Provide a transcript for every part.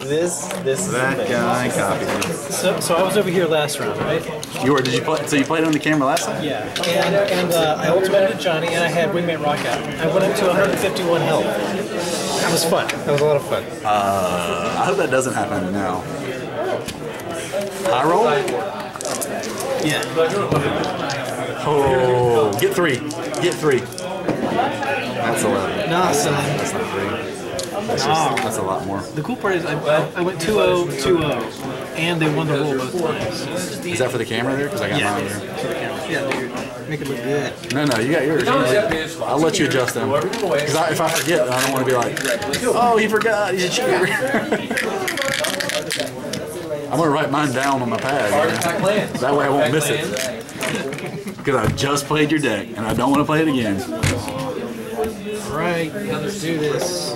This this is That guy copied me. So, so I was over here last round, right? You were? Did you play? So you played on the camera last time? Yeah. And, and uh, I ultimated Johnny, and I had Wingmate Roc out. I went up to 151 health. That was fun. That was a lot of fun. Uh, I hope that doesn't happen now. High roll? Yeah. Oh, get three. Get three. That's 11. No, son. That's not three. That's, No. just, ah. that's a lot more. The cool part is I, I went 2-0, 2-0, and they won the roll both times. Is that for the camera there? Because I got mine there. Yeah, dude. Make it look good. No, no, you got yours. I'll let you adjust them. Because I, if I forget, I don't want to be like, oh, he forgot. He's a cheater. I'm going to write mine down on my pad. man. That way I won't miss it. Because I just played your deck, and I don't want to play it again. All right, let's do this.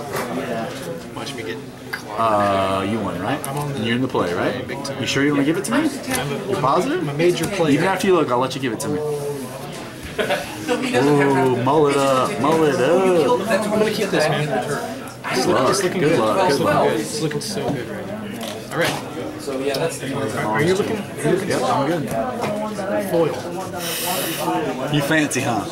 Watch me get Uh, you won, right? You're in the play, right? You sure you want to give it to me? you're positive? I'm a major player. Even after you look, I'll let you give it to me. Ooh, mull it up, mull it up. I'm gonna keep this, man. Good luck, looking good good. luck, good luck. It's looking so good right now. All right. So yeah, that's the Are, are you looking? Are you looking Yep, I'm good. foil? You fancy, huh?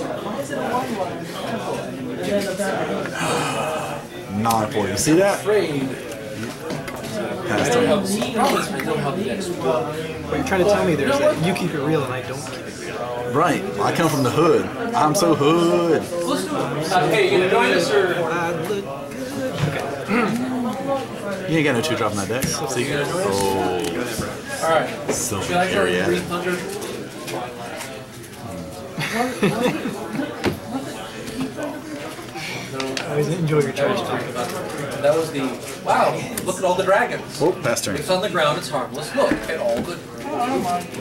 Not for you. See that? afraid. Passed him. Promise me don't help the next one. What you're trying to tell me there is that you keep it real and I don't keep it real. Right. I come from the hood. I'm so hood. Hey, you gonna join us or? I look You ain't got no two drop in that deck. Secret. Oh, All right. silver Should I join area. Green Thunder? I always enjoy your trash talk. That was the wow. Look at all the dragons. Oh, pass turn. It's on the ground. It's harmless. Look at all the.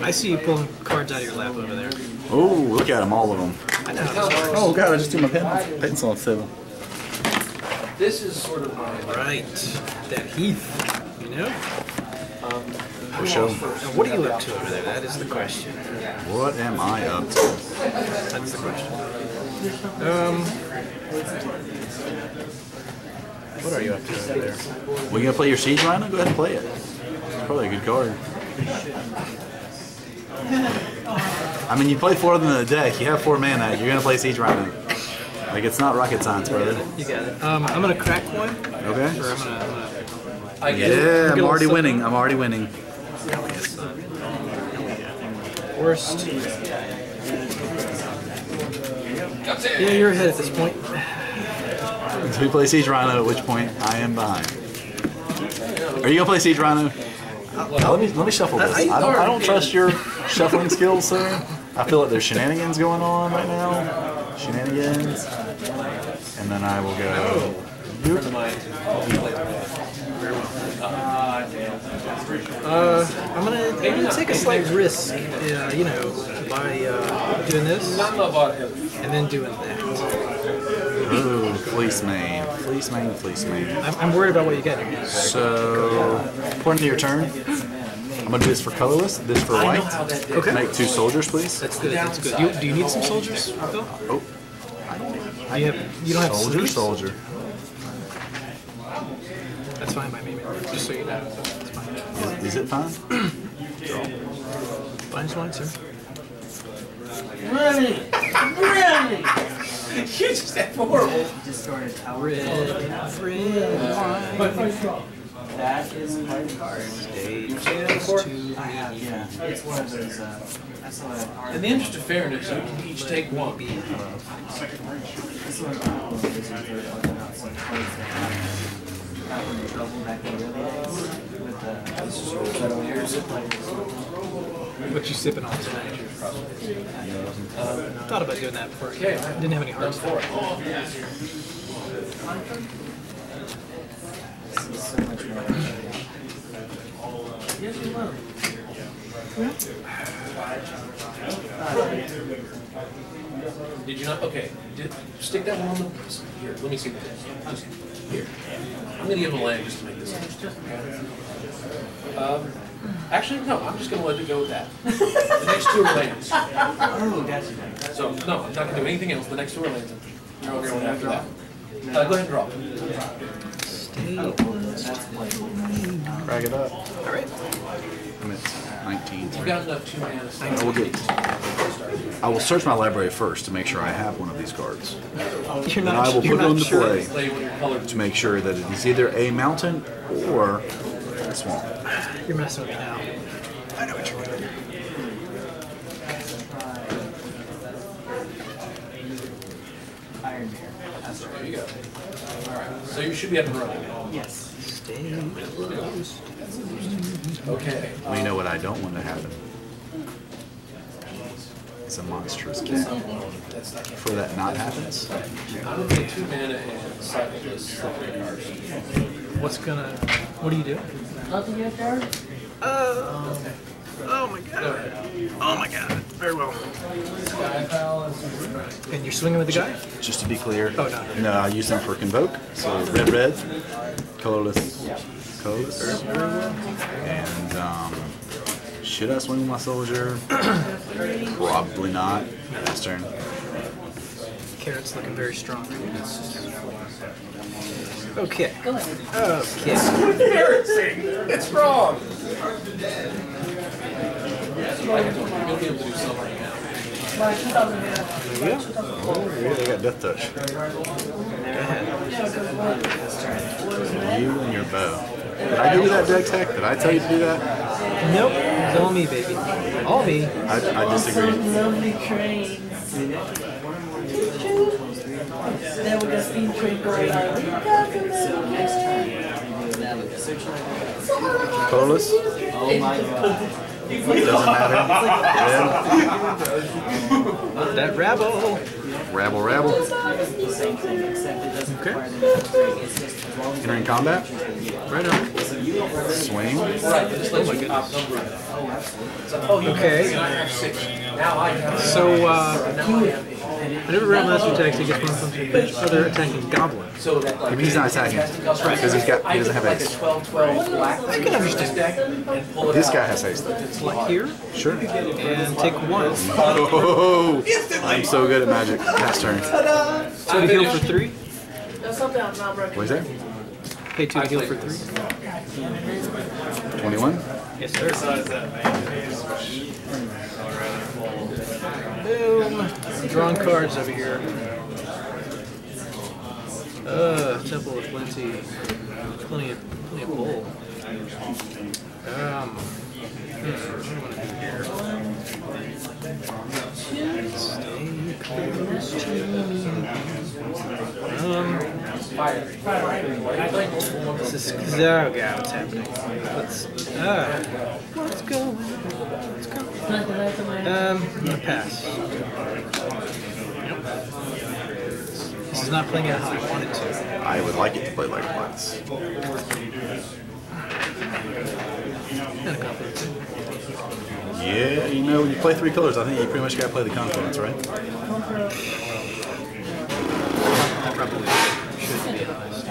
I see you pulling cards out of your lap over there. Oh, look at them, all of them. I know how this works. Oh god, I just threw my pen. Pencil on table. This is sort of my. Right. That Heath, you know? For sure. Now, what are you up to over there? That is the question. What am I up to? That's the question. Um, what are you up to over there? We gonna play your siege rhino? Go ahead and play it. It's probably a good card. I mean, you play four of them in the deck. You have four mana. You're gonna play siege rhino. Like it's not rocket science, brother. You got it. Um, I'm gonna crack one, Okay. I'm gonna, I'm gonna I get it. Yeah, I'm already little winning. I'm already winning. worst. Yeah, you're ahead at this point. So we play siege rhino. At which point I am behind. Are you gonna play siege rhino? let me let me shuffle this. I don't I don't trust your shuffling skills, sir. I feel like there's shenanigans going on right now. Shenanigans. And then I will go. Uh, I'm gonna, I'm gonna take a slight risk, uh, you know, by uh, doing this Not about him. and then doing that. Ooh, Fleecemane. Fleece mane, Fleecemane. I'm, I'm worried about what you got in. So, according to your turn, I'm gonna do this for colorless, this for white. Okay. Make two soldiers, please. That's good. That's good. You, do you need some soldiers, Phil? Oh, You have. You don't have soldier, sleeves? soldier. That's fine by me, man. Just so you know. It's fine. Is, is it fine? Fine, it's fine, sir. You just have horrible. Red, red, That is quite a card. stage I have, yeah. It's one of those, uh, I saw an In the interest of fairness, you can each take one. I saw an article that was out there talking about some cards that got in trouble back in the early days with the. What you sipping on tonight? Thought about doing that before. I didn't have any hearts for it. Did you not? Okay. Did, stick that one on the. Here, let me see this. Just here. I'm gonna give him a leg just to make this. Um, actually, no. I'm just gonna let it go with that. The next two are lands. Oh, gotcha, gotcha. So no, I'm not gonna do anything else. The next two are lands. I'll go after that. Uh, go ahead and draw. Stay Drag it up. All right. I'm at 19. You've got enough two mana. I will get. I will search my library first to make sure I have one of these cards. You're Then not. I will put it not into sure. play Play with your color. to make sure that it is either a mountain or a swamp. You're messing with me now. I know what you're doing. Iron Bear. That's right. There you go. All right. So you should be up and running. Yes. Stay close. Okay. We know um, what I don't want to happen. It's a monstrous cat. For that not happens, I'm gonna pay two mana and cycle this slippery cards. What's gonna? What do you do? Nothing yet, Jared? Oh my god. Oh my god. Very well. And you're swinging with the guy? just to be clear, Oh, no, no. no, I use them for convoke. So red, red, colorless, colorless, and um, should I swing with my soldier? Probably not. Last turn. Carrot's looking very strong. Okay. Go ahead. Okay. It's wrong. You'll be able to do something right now. My 2000 mana. Oh, yeah, they got death touch. You and your bow. Did I give you that deck tech? Did I tell you to do that? Nope. It's all me, baby. All me. I, I disagree. Lovely trains. Then we got steam train going on. We got the Oh my god. Doesn't matter. That rabble. Red. Rabble, rabble. Same thing, except it doesn't Okay. require the upgrade. It's just as Entering combat. Right on. Swing. Right. Just let you outnumber it. Oh, you Okay. I have six. Now So, uh, Now I have eight. whenever Rabblemaster attacks, he gets one from the bench. Other attacking goblin. So that like. He's not attacking. Because he's got, he doesn't have like a ace. I can understand. deck and pull it This guy has haste. Like here, Sure. and take one. Oh, I'm so good at magic. Pass turn. So to heal for three. That's something I'm not What is that? Pay two to heal for three. 21? Yes, sir. Boom. Drawing cards over here. Uh, Temple of Plenty. Plenty of, plenty of bowl. Um, hmm, do want to do here? Um, this is, oh god, what's happening? Let's, uh, what's going on? What's going on? Um, I'm gonna pass. This is not playing out how I wanted to. I would like it to play like once. And a confidence. Yeah, you know, when you play three colors, I think you pretty much got to play the Confluence, right? I probably should be honest.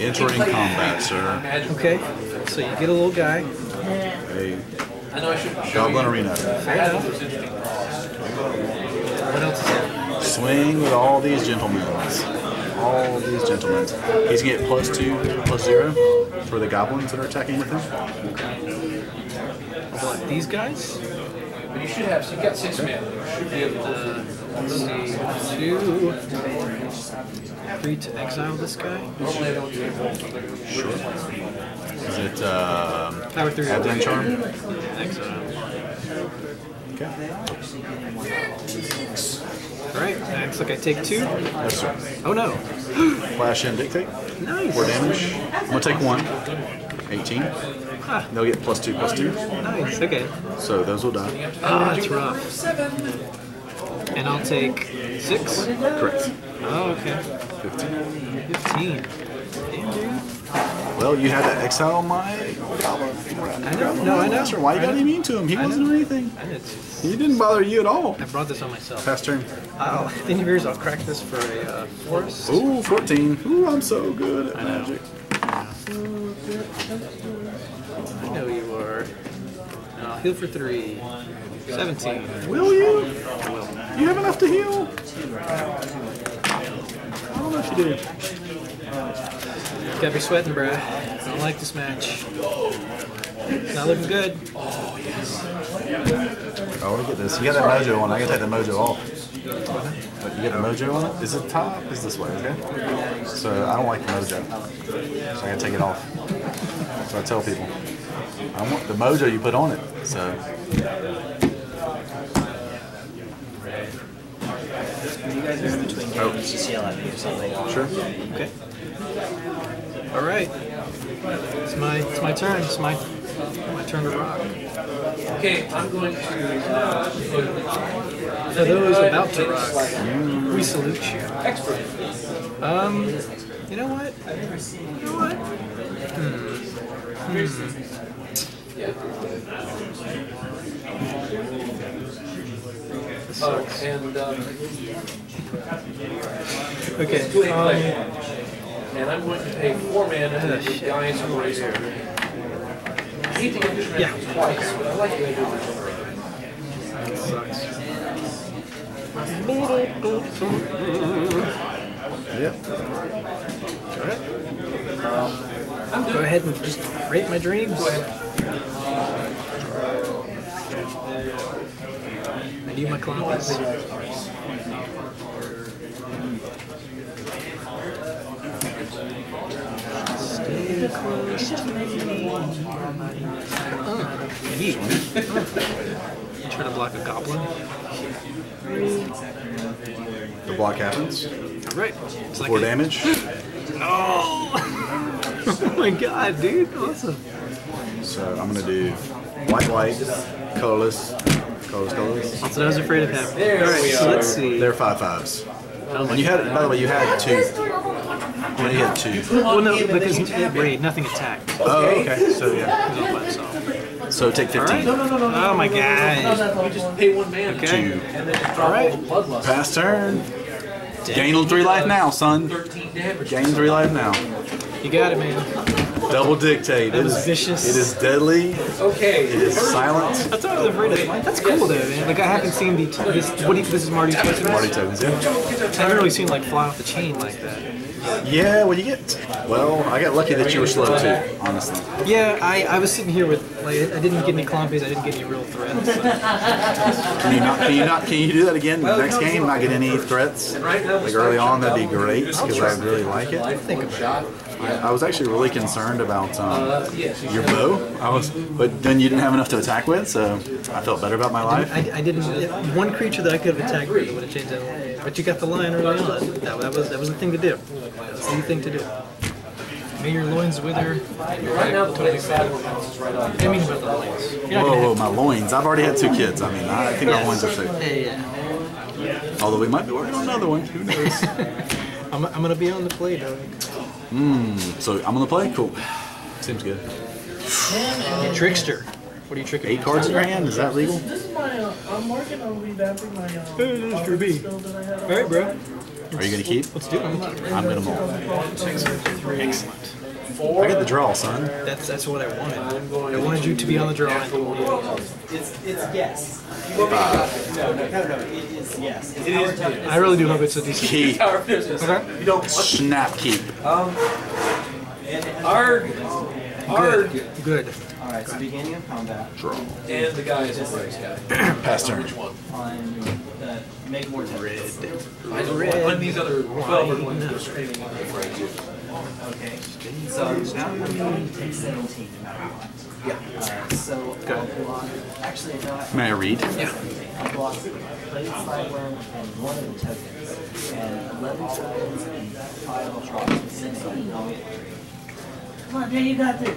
Entering combat, sir. Okay, so you get a little guy. A I know I should Goblin. Arena. Fair enough. What else is there? Swing with all these gentlemen. All these gentlemen. He's gonna get plus two, plus zero for the goblins that are attacking with him. What, these guys? But you should have, so you've got six mana. You should be able to. Let's see. Two. Three to exile this guy. Normally I don't do it. Is it um, Power three. Abzan Charm? Exile. Okay. Alright, looks like I take two. Yes, sir. Oh no. Flash and dictate. Nice. Four damage. I'm gonna take one. 18. Ah, They'll get plus two, plus two. nice. Okay. So those will die. Ah, that's rough. And I'll take six. Correct. Oh, okay. 15. 15. Well, you had to exile my goblin. I know. No, I know. Master. Why you gotta be mean to him? He wasn't doing anything. I, did too. He didn't bother you at all. I brought this on myself. Pass turn. I'll, in years, I'll crack this for a uh, forest. Ooh, 14. Ooh, I'm so good at I know. magic. I know you are. And I'll heal for three. 17. Will you? You have enough to heal? I don't know if you do. Gotta be sweating, bruh. I don't like this match. Not looking good. Oh I want to get this. You got that mojo on. I gotta take the mojo off. But you get the mojo on it. Is it top? Is this way? Okay. So I don't like the mojo. So I gotta take it off. So I tell people, I want the mojo you put on it. So When you guys are in between games, oh. just yell at me or something. sure. Okay. All right. It's my it's my turn. It's my my turn to rock. Okay, I'm going to. Uh, For those about to rock, we salute you. expert. Um, you know what? You know what? Hmm. Uh, and um, Okay. Um. And I'm going to pay four mana and then oh, the guys who raise here. I hate to get this Yeah. twice, but I like the idea of it. Yep. All right. go ahead and just rate my dreams. I need my clowns. Close to me. Oh, neat. Trying to block a goblin. The block happens. All right. It's like Four a- damage. No! Oh! oh my god, dude. Awesome. So I'm gonna do white, white, colorless, colorless, colorless. That's what I was afraid of happening. All right, so let's see. They're five fives. Oh And you had, by the way, you had two. You had two. Well, no, because wait, nothing attacked. Oh, okay. So yeah. He's all by himself. So take All right. 15. Oh my god. You just pay one mana Okay. Two. and then just drop All all, right. the bloodlust. Pass turn. Gain three life now, son. Gain three life now. You got it, man. Double dictate. That It was is vicious. It is deadly. Okay. It is silent. That's what I was afraid of. That's cool, though, man. Like I haven't seen the this. What do you, this is Marty's question. Mardu tokens, yeah. I haven't really seen like fly off the chain like that. Yeah, well, you get. Well, I got lucky that you were slow too, honestly. Yeah, I, I was sitting here with like I didn't get any clompies. I didn't get any real threats. Can you not? Can you not? Can you do that again next game? Not get any threats like early on. That'd be great because I really like it. I think about it. I, I was actually really concerned about um, your bow. I was, but then you didn't have enough to attack with, so I felt better about my life. I, I didn't. One creature that I could have attacked with would have changed that. But you got the lion early on. That, that was that was the thing to do. That was the thing to do. May your loins wither. Right now, the big sad one right off. I mean about the loins. You're not Whoa, gonna whoa, my loins. I've already had two kids. I mean, I think our loins are safe. have, yeah, Although we might be working on another one. Who knows? yeah. I'm, I'm gonna be on the play, dog. so I'm on the play. Cool. Seems good. You trickster. What are you tricking? Eight cards in your hand. Is that legal? This is my, uh, I'm working on revamping my, um, Hey, this is office Ruby. spell that I have. All right, bro. Are you gonna keep? Let's do it. I'm gonna mull. Excellent. I got the draw, son. That's that's what I wanted. I wanted you to be on the draw. It's, it's yes. No, no, no, no, it is yes. It's. I really do hope it's a decent. Keep. Of Okay. You don't Snap keep. Arg. Arg. Good. Alright, so beginning of combat Draw. And the guy is a race guy. Pass turn. Which one? On the make more red. I know one. On these other 12 are going to go screaming in the fray too. Okay. So now I'm going to take 17 no matter what. Yeah. Uh, so I'll block. Actually, no, I- May I read? Yeah. I'll block Blade Sideworm and one of the tokens. And 11 tokens and 5 drops with 16. I'll get three. Come on, Jay, you got this.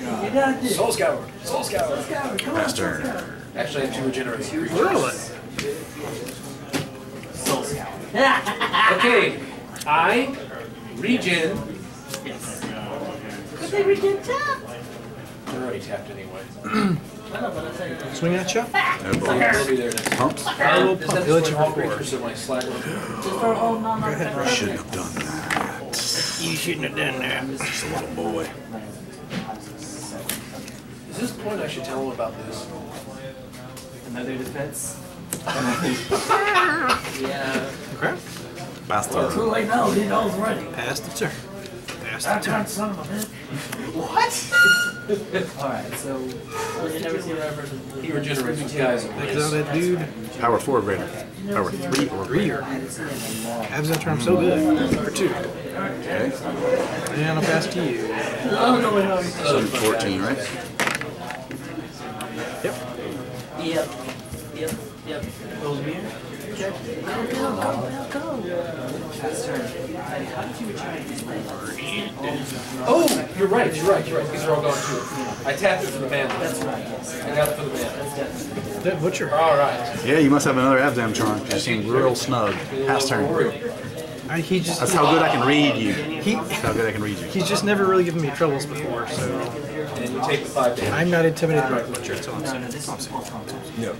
You got this. Soul Scour. Soul Scour. Scour, come on, Pass turn. Scour. Actually, I have two regenerating creatures. Really? Soul Scour. Okay. I regen. Yes. But they regen tap. They're already tapped anyway. I know, but I tell you. Swing at you. No They'll balls. be there next. Pumps? I will Is pump. that You'll let for you all for four. creatures in my slack? Just for, no, no. Shouldn't have done that. You shouldn't have done that. Just a little boy. Is this the point I should tell him about this? Another defense. Yeah. Okay. Bastard. Too late now, he knows already. Pass the turn. Pass the turn. kind son of a bitch. Alright, so let's never see whatever. He regenerates with guys. Exile that dude. Power four or greater. Power three or greater. Rear. Abs that turn so good. For two. Okay. And I'll pass to you. Oh, I don't know how he So 14, right? Go, go, go, go, go. Fast how did you regenerate these? Oh, you're right, you're right, you're right. These are all gone too. I tapped it for the mana. That's right, yes. I got it for the mana. That's definitely. That butcher. All right. Yeah, you must have another Abzan charm. You seem real snug. Pass turn. I, he just That's how good I can read you. he That's how good I can read you. he's just never really given me troubles before, so And you take the five damage. I'm not intimidated by butcher. That's all I'm No, saying. no, this is Yep.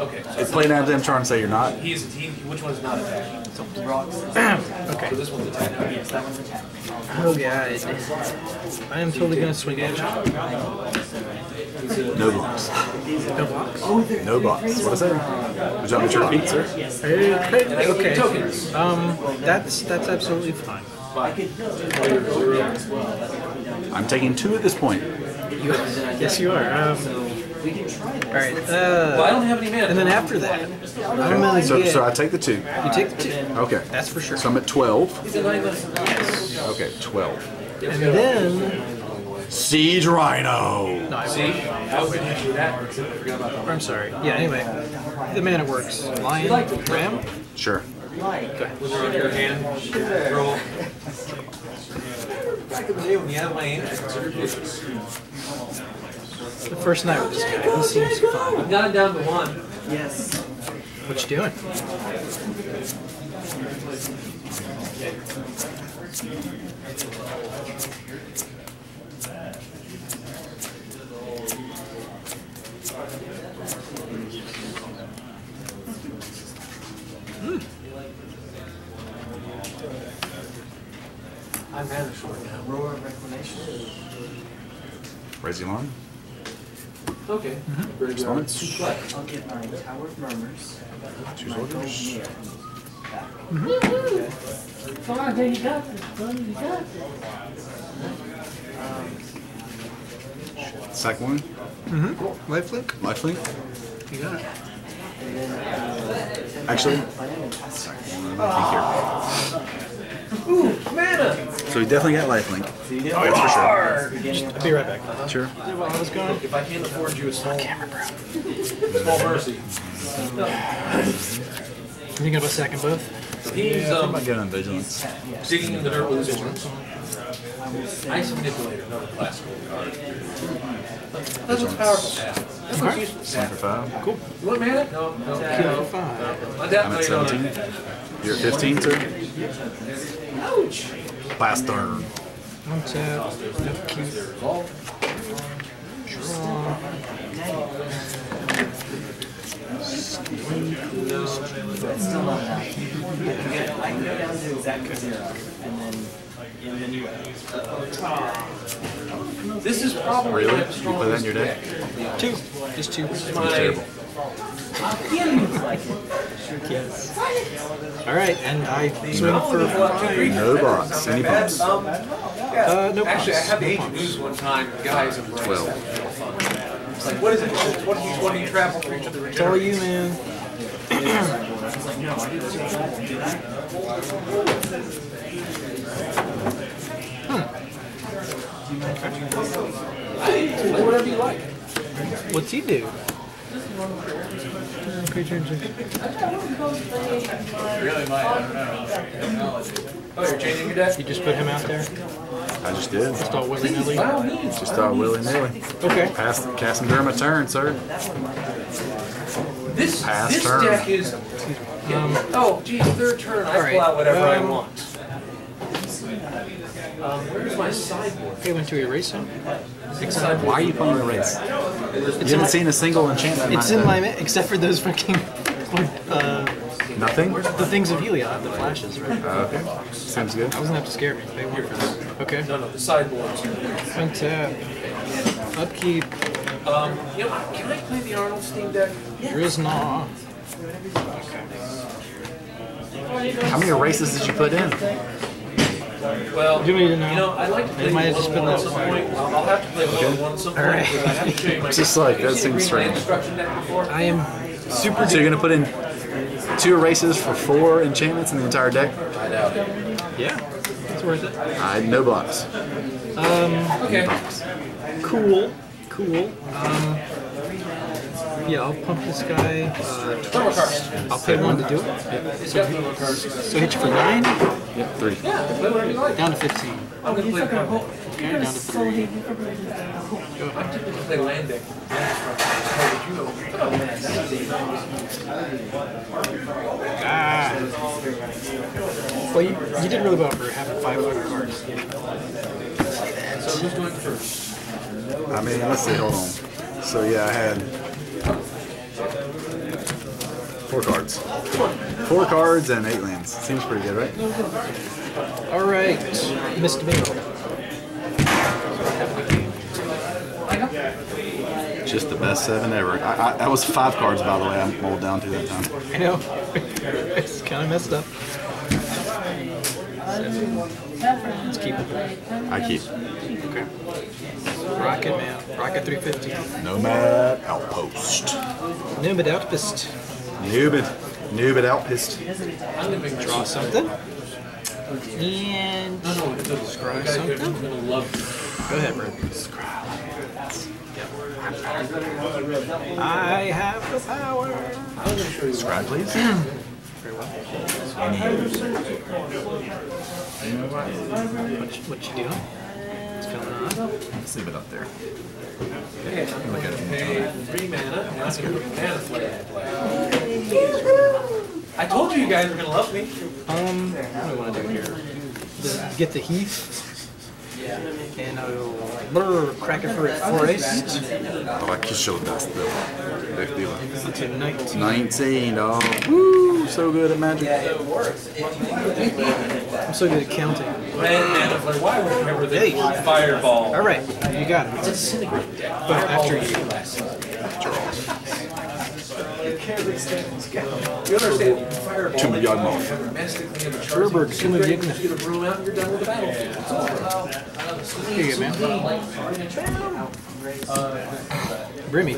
Okay, so If play an Abzan charm, say you're not. he is, he, which one is not attacking? rocks. Okay. So this one's attacking. Yes, that one's attacking. Oh god. I am totally gonna swing at you. No blocks. No blocks. No blocks. What is that? Would you like me to repeat, sir? Hey, And I can give you okay. tokens. Um, that's that's absolutely fine. I'm taking two at this point. Yes, you are. Um, We can try this. all right. Well, I Uh, don't have any mana. and then after that, I'm gonna So, get. so I take the two. you take the two. Okay. That's for sure. So I'm at 12. He's a nine less. Okay, 12. And then, Siege Rhino. no, I See? I was going to do that. I forgot about that. I'm sorry. Yeah. Anyway, the mana works. Lion, ram. Sure. Was there on your hand? Roll. Back in the day when you had my hand, I considered vicious. The first night with this guy. He seems fun. I've got it down to one. Yes. What you doing? I'm mana short now. Roar of Reclamation. Raise him on. Okay. Very good. Excellent. I'll get my Tower of Murmurs. Choose My gold orders. mirror. Back. Come on, then you got this, son. You got this. Second one. Mm-hmm. Lifelink. Lifelink. You got it. Actually, thank Ooh, mana! you. So he definitely got lifelink. That's for sure. I'll be right back. Sure. While I was gone. If I can't afford you a small, small mercy. You thinking about sacking both? He's I um, might get on vigilance. digging in the dirt with his instruments. Icy Manipulator, another classical card. That's what's powerful. That's what's useful. One for five. Cool. You want mana? No, no, Kill for five. I'm at 17. You're at 15, sir. Ouch! Last turn. One tap. That's still not enough. I can get- I can go down to exact zero, and then, and then you. This is probably Really? You play that in your deck? deck. Two. Just two. My, Terrible. Feelings like it. All right, and I swing for five. No blocks. Any bumps. um, Uh, no actually, I pumps. had the ancient news one time, guys embraced Twelve. that. It was fun. It's like, what is it? It's a 20, 20 travel creature that It's all regenerates. you, man. Play whatever you like. What's he do? Creature injection. Oh, you're changing your deck? You just put him out there? I just did. Just all willy nilly? By all means. Just thought willy nilly. Okay. Pass, casting during my turn, sir. This, Pass this turn. deck is. Um, Oh, geez, third turn. I All right, pull out whatever I um, want. Um, where's my sideboard? okay, went to erase him. Sideboard. Why are you playing the race? You haven't seen a single enchantment. It's in my, ma- except for those fucking, uh, Nothing? the things of Heliod, the flashes, right? Uh, okay. Sounds good. I wasn't have to scare me. They weren't for this. Okay. No, no, the sideboard. Untap. Upkeep. Um, you know, can I play the Arnold Steam deck? Rizna. How many races did you put in? Well, Do you want me to know? you know, I'd like to play They might have one just on been one at that some smart. point. I'll I'll have to play one on one at some point. Alright. I haven't shown you my- Just like, that Have you seen seems the Green Land strange. Destruction deck before? I am super. So you're gonna put in two races for four enchantments in the entire deck? I doubt it. Yeah, it's worth it. I had no blocks. Okay. Cool, cool. Um, yeah, I'll pump this guy. Uh, I'll pay one to do it. He's got thermal cards. So hit you for nine, Yep, three. Yeah, play whatever you like. down to fifteen. I'm gonna play You're gonna hold. You're gonna so hate me for bringing that up. I'm typically play land deck. How would you know? Ah. Well, you, you did really well for having 500 cards. So who's going first? I mean, let's see, hold on. So yeah, I had four cards. Four cards and eight lands. Seems pretty good, right? All right, Mr. Bingo. Just the best seven ever. I, I, that was five cards, by the way. I rolled down to that time. I know. it's kind of messed up. Let's keep it. I keep Okay. Rocket man. Rocket 350. Nomad Outpost. Nimid Outpost. Nubid. Nubid Outpost. I'm gonna make Draw something. And guys are something. go ahead, bro. I have the power. I'm gonna show you. Scribe, please. What, you- what you doing? What's going on? Let's leave it up there. Okay, pay three mana, gonna put mana flare. I told you you guys were gonna love me. Um, what do I want to do here? The- Get the Heath. Yeah. And I'll brr, crack it for a forest. I like to show that's the big deal. To 19. 19, dog. Woo! So good at magic. I'm so good at counting. Red mana flare. Why would you remember the fireball? All right, you got it. Disintegrate. But after you. You understand? Fireball. Two yard moth. Domestically in the charge. Gerberg, Disintegrate, Summa Yigna. Get a broom out, you're done with the battlefield. It's over. Here you go, man. Brimmy.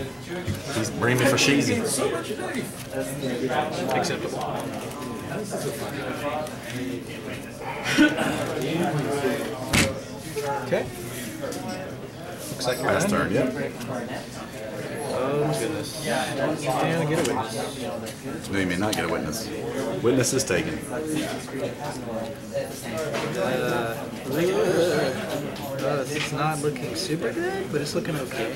He's bringing me for cheesy. So much life. Acceptable. Okay. Looks like Last turn, yep. Oh goodness. And get away. What do you mean not get a witness? Witness is taken. Uh, it's not looking super good, but it's looking okay.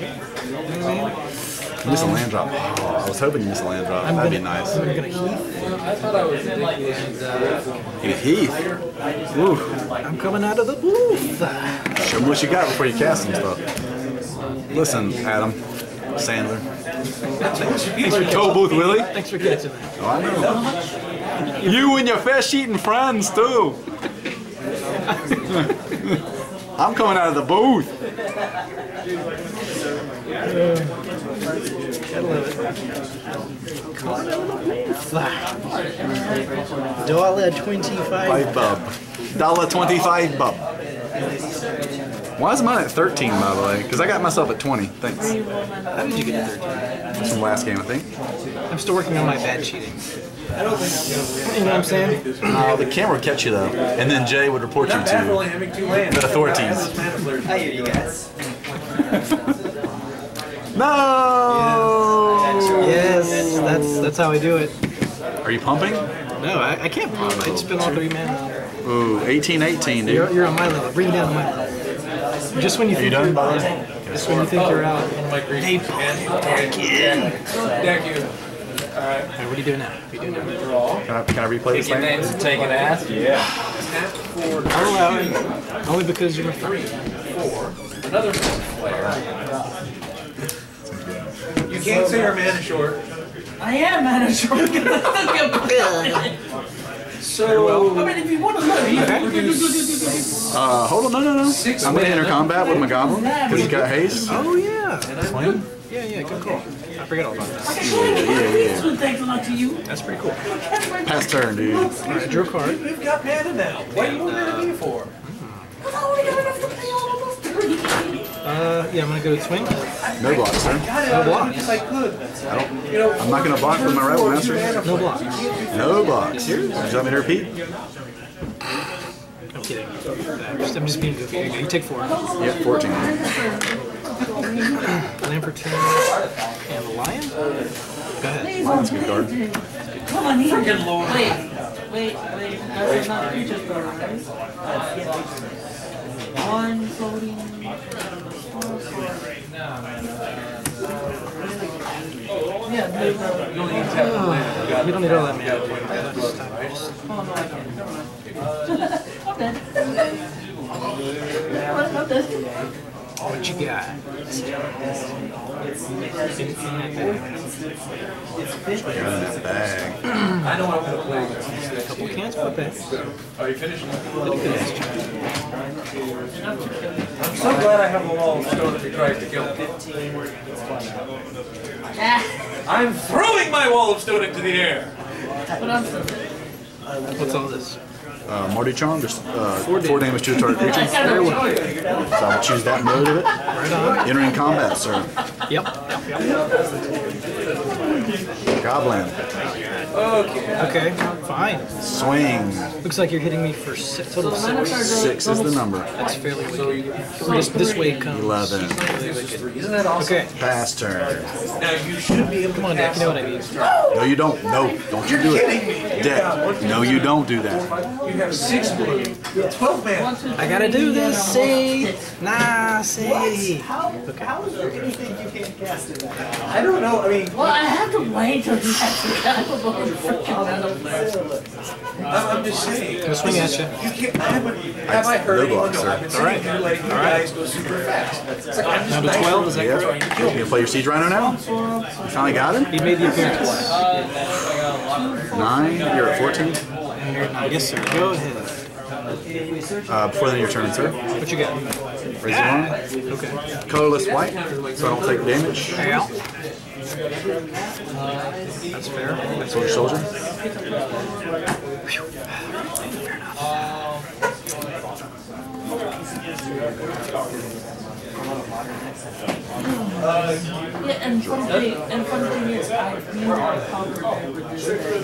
You know what I mean? You miss a land drop. Oh, I was hoping you miss a land drop. I'm That'd be gonna- nice. I'm gonna Heath. I thought I was ridiculous. Hey, Heath. Woo. I'm coming out of the booth. Show me what you got before you cast some stuff. Listen, Adam Sandler. Thanks for Toll Booth, Willie. Thanks for catching that. Oh, I know. You and your fish eating friends too. I'm coming out of the booth. Gotta love. Coming out of the booth. Dollar twenty-five. Five bub. Dollar twenty-five bub. Why is mine at 13, by the way? Because I got myself at 20. Thanks. How did you get to thirteen? From last game, I think. I'm still working on my bad cheating. I don't think you know what I'm saying? Oh, the camera would catch you though, and then Jay would report you Not bad for only to having two lands. the authorities. Mana. I hear you guys. No. Yes, that's that's how I do it. Are you pumping? No, I, I can't pump. I just spend all three mana. Ooh, 18, 18, dude. You're, you're on my level. Bring it down to my level. Just when you Are think done, you're, by the way? just when you think you're out. One of my great They Deck you. Alright, Hey, what are you doing now? What are you doing now? draw. Can I, can I replay this land? and taking ass? Yeah. for I'll allow it. Only because you're my friend. four. Another flare. You can't say our mana short. I am manager. I So. mean, if you want to look, you Uh, hold on, no, no, no. Six I'm gonna enter combat with my goblin because he's got haste. Oh yeah. Swing. Yeah, yeah. Good call. I forget all about that. Yeah, yeah, yeah. Good thanks a lot to you. That's pretty cool. Pass turn, dude. Alright, draw a card. We've got mana now. What are you looking to me for? Because I only got enough to pay all of those three. Uh, yeah, I'm gonna go to swing. No blocks, sir. No blocks. If I could. Uh, I don't. You know, I'm not gonna block with my Rabblemaster. No blocks. No blocks. Would you want me to repeat? I'm kidding. I'm just, I'm just being goofy. You take four. Yep, 14. Land for two. And the lion? Go ahead. Lion's a good card. Come on, here. Freaking Lord. Wait, wait, wait. That's not future story, right? One floating. Yeah, there's a. you only need to the land. You don't need mana. Just time. Just- Oh, no, I can't. Never mind. I'm dead. I'm dead. What you got? That bag. I I'm gonna play next. next Couple cans, put back. Are you finished? I'm so glad I have a wall of stone he tries to kill me. I'm throwing my wall of stone into the air. but I'm still What's all this? Uh, Mardu Charm, just uh, four damage to a target creature. So I will choose that mode of it. Right. Entering combat, sir. Yep. Yep. Yep. Goblin. Okay. Okay. Fine. Swing. Looks like you're hitting me for six, total of six. Six is the number. That's fairly wicked. This, this way it comes. 11. Isn't that awesome? Okay. Pass turn. Now you should be able to Come on, Dick. You know what I mean. No, you don't. No, don't you do it. Deck. No, you don't do that. You have six blue, twelve mana. I gotta do this. See? Nah, see. How, how is there anything you can't cast in that? I don't know, I mean, Well, I have to wait until you actually have a little freaking I'm, I'm just saying. Go swing at you. You can't. I haven't. Have I heard No anyone? blocks, No, I've been sitting Alright. here letting you guys go super fast. It's like I'm just Down to 12, is that Yeah. correct? You gonna play your Siege Rhino now? You finally got him? He made the appearance. Nine. You're at 14. Yes, sir. Go ahead. Uh, before then, your turn, sir. What you got? Raise your arm. Okay. Colorless white, so I don't take damage. Hang out. That's fair. That's your soldier. Yeah, and funny thing, and funny thing is, I knew I conquered everything.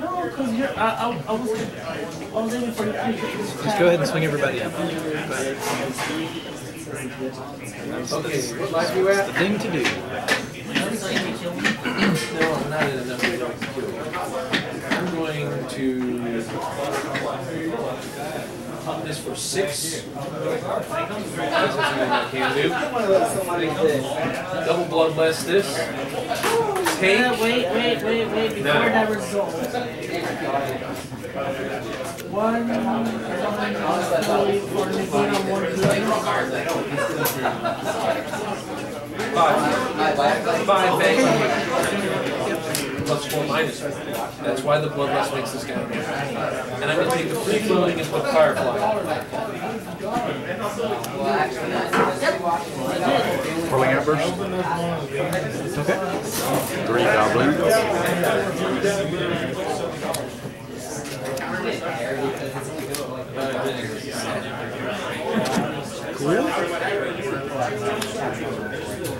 No, because you're, I, I, I was, I was aiming for the. Just go ahead and swing everybody up. Okay, what life you at? the thing to do. No, I'm not in enough to kill you. I'm going to pump this for six. That's what I can do. Double bloodless this. Yeah, Take. Uh, wait, wait, wait, wait, before No. that result. One, one, three, four, one, one, Five. Five, thank Plus four minus four. That's why the bloodlust makes this guy. And I'm gonna take the free floating and put firefly. Hordeling Outburst. Okay. Three goblins.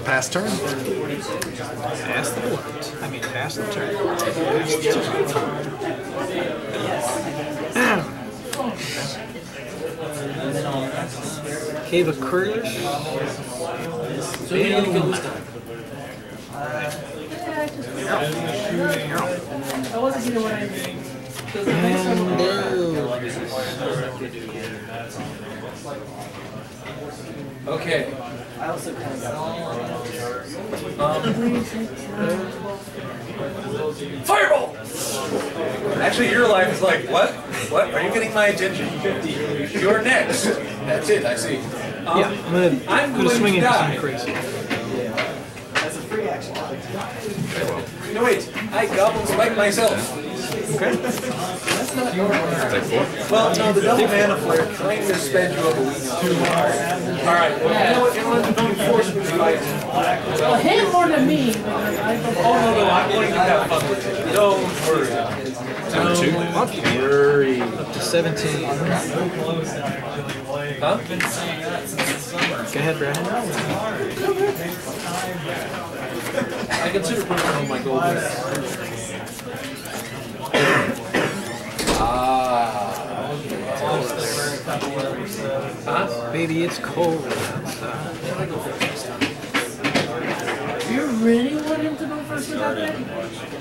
Pass turn. Pass the blunt. I mean, pass the turn. Pass the turn. Ah. Cave of Courage. So this guy. I wasn't getting what I Okay. Um, I also kind of Fireball! Actually, your life is like, what? What? Are you getting my attention? You're next. That's it, I see. Um, Yeah, I'm gonna I'm put a going swing to into die. some crazy. That's a free action. No, wait. I goblin spike myself. Okay. That's not your one. Well, no, the double mana flare kind of sped you up a week too hard. All right, well, you know what, you know what, don't force me to fight. Well, him more than me. because I don't- Oh, no, no, I'm going to have fun with it. Don't worry. Don't worry. Up to 17. Huh? Go ahead, Brad. I consider putting on my gold. Ah. Huh? Baby, it's cold outside. You really want him to go first with that deck?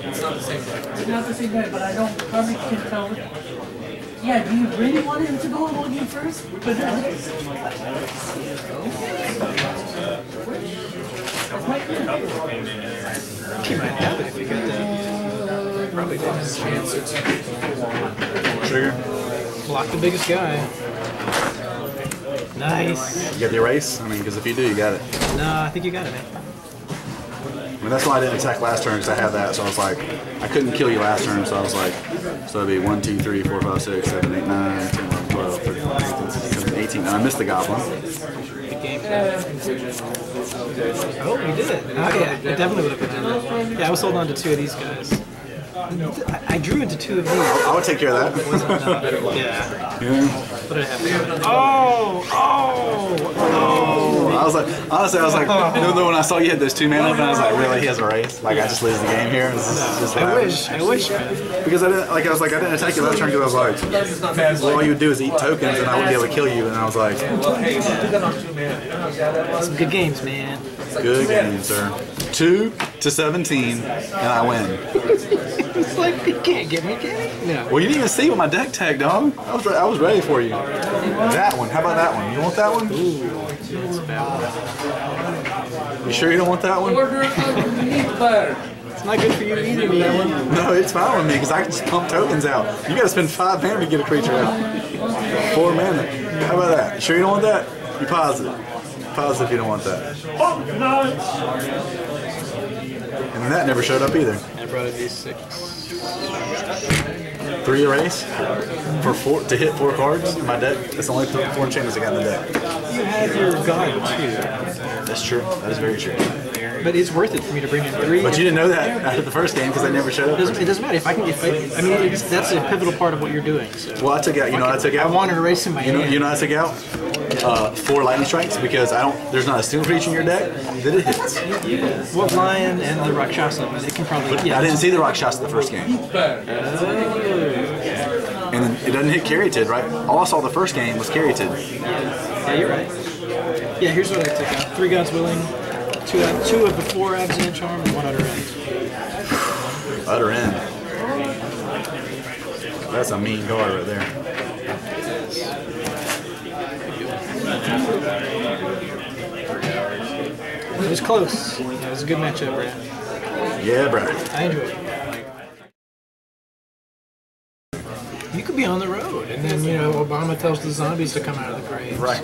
It's not the same thing. It's not the same deck, but I don't probably can tell. Yeah, do you really want him to go looking first with that deck? You might have it if you get that. Probably does. Trigger. Block the biggest guy. Nice. You got the erase? I mean, because if you do, you got it. No, I think you got it, man. I mean, that's why I didn't attack last turn because I had that. So I was like, I couldn't kill you last turn. So I was like, so it'd be 1, 2, 3, 4, 5, 6, 7, 8, 9, 10, 11, 12, 13, 14, 15, 16, 17, 18. And I missed the goblin. Oh, you did it. Oh, yeah, it definitely would have been there. Yeah, I was holding on to two of these guys. I, I drew into two of these. I would take care of that. Uh, yeah. yeah. What did I? Oh! Oh! Oh! I was like, honestly, I was like, no, no, when I saw you had those two mana, open, I was like, really, he has a race? Like, I just lose the game here? This is just I wish. I wish, man. Because I didn't, like, I was like, I didn't attack you last turn because I was like, well, all you would do is eat tokens and I wouldn't be able to kill you. And I was like, Well, hey, you did that on two mana. You know how sad that was? Some good games, man. good games, sir. Two to 17, and I win. It's like, you can't get me, can you? No. Well, you didn't even see what my deck tag, dog. I was, re- I was ready for you. That one. How about that one? You want that one? Ooh, You sure you don't want that one? Order of. It's not good for you either, man. No, it's fine with me because I can just pump tokens out. You gotta spend five mana to get a creature out. Four mana. How about that? You sure you don't want that? You positive? Positive you don't want that. And that never showed up either. I brought a D6. Three erase for four to hit four cards in my deck. That's the only four enchantments I got in the deck. You have your guard, too. That's true. That is very true. But it's worth it for me to bring in three. But you didn't know that after the first game because I never showed It up. doesn't, it doesn't matter if I can. If I, I mean, it's, that's a pivotal part of what you're doing. So Well, I took out. You know, what I took out. I wanted to race in my You know, hand. you know, I took out uh, four lightning strikes because I don't. There's not a single creature in your deck that it hits. What lion and the Rakshasa? But it can probably. Yeah, I didn't see the Rakshasa the first game, Platter. and it doesn't hit Caryatid, right? All I saw the first game was Caryatid. Yeah, you're right. Yeah, here's what I took out: three gods willing, two out, two of the four Abzan Charm, and one utter end. Utter end. That's a mean guard right there. It was close. It was a good matchup, Brad. Yeah, bro. I enjoyed it. You could be on the road, and then you know Obama tells the zombies to come out of the grave. Right.